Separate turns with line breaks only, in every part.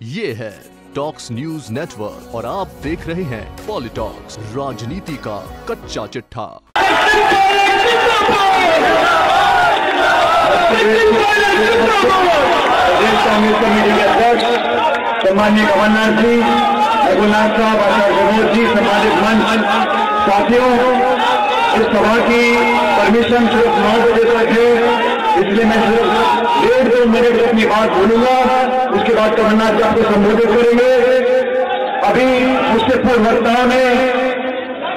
ये है talks news network और आप देख रहे हैं पॉलिटॉक्स, राजनीति का कच्चा चिट्ठा।
प्रदेश कांग्रेस कमेटी के अध्यक्ष सम्मान्य कमलनाथ जी रघुनाथ साहब आचार्य जी सम्मानित मंच साथियों, इस सभा की परमिशन सिर्फ़ नौ बजे तक है इसलिए मैं सिर्फ़ डेढ़ दो मिनट अपनी बात बोलूँगा उसके बाद कमलनाथ जी आपको संबोधित करेंगे। अभी मुझसे पूर्व वक्ताओं ने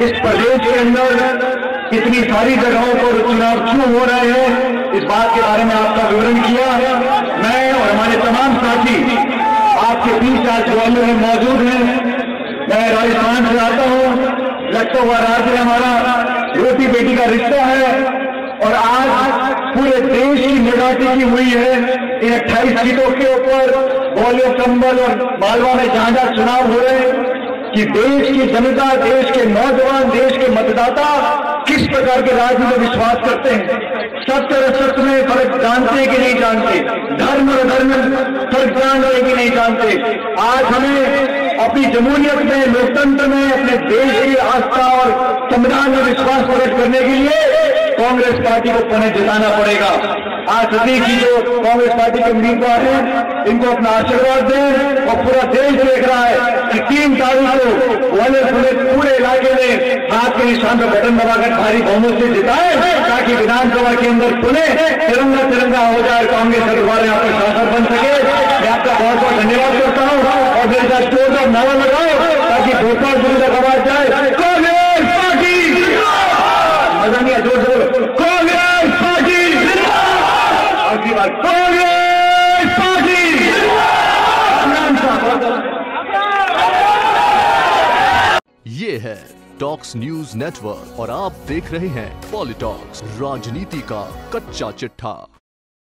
इस प्रदेश के अंदर इतनी सारी जगहों पर चुनाव क्यों हो रहे हैं, इस बात के बारे में आपका विवरण किया। मैं और हमारे तमाम साथी आपके बीच आज ग्वालियर में मौजूद हैं। मैं राजस्थान से आता हूँ। लगता हुआ राज्य हमारा। रोटी बेटी का रिश्ता है। और आज पूरे देश की निगाह हुई है इन अट्ठाईस सीटों के ऊपर। ग्वालियर चंबल और मालवा में जहाँ जहाँ चुनाव हो रहे कि देश की जनता, देश के नौजवान, देश के मतदाता किस प्रकार के राज्य में विश्वास करते हैं? सत्य और असत्य में फ़र्क जानते कि नहीं जानते? धर्म और धर्म फ़र्क जानते हैं कि नहीं जानते? आज हमें अपनी जमहूरियत में, लोकतंत्र में, अपने देश की आस्था और संविधान में विश्वास प्रकट करने के लिए कांग्रेस पार्टी को पुनः जिताना पड़ेगा। आज सभी की जो कांग्रेस पार्टी के उम्मीदवार हैं, इनको अपना आशीर्वाद दें और पूरा देश देख रहा है कि तीन तारीख को वाले पूरे पूरे इलाके में हाथ के निशान पर बटन दबाकर भारी बहुमत से जिताए ताकि विधानसभा के अंदर पुनः तिरंगा तिरंगा हो जाए कांग्रेस सरकार यहाँ पर शासन बन सके मैं आपका बहुत बहुत धन्यवाद करता हूँ और मेरे साथ स्टोर का नारा लगाओ ताकि भोपाल ज़िले तक आवाज़ जाए कांग्रेस पार्टी मज़ा नहीं है ज़ोर ज़ोर कांग्रेस पार्टी
ये है टॉक्स न्यूज़ नेटवर्क और आप देख रहे हैं पॉलिटॉक्स, राजनीति का कच्चा चिट्ठा।